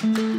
Mm-hmm.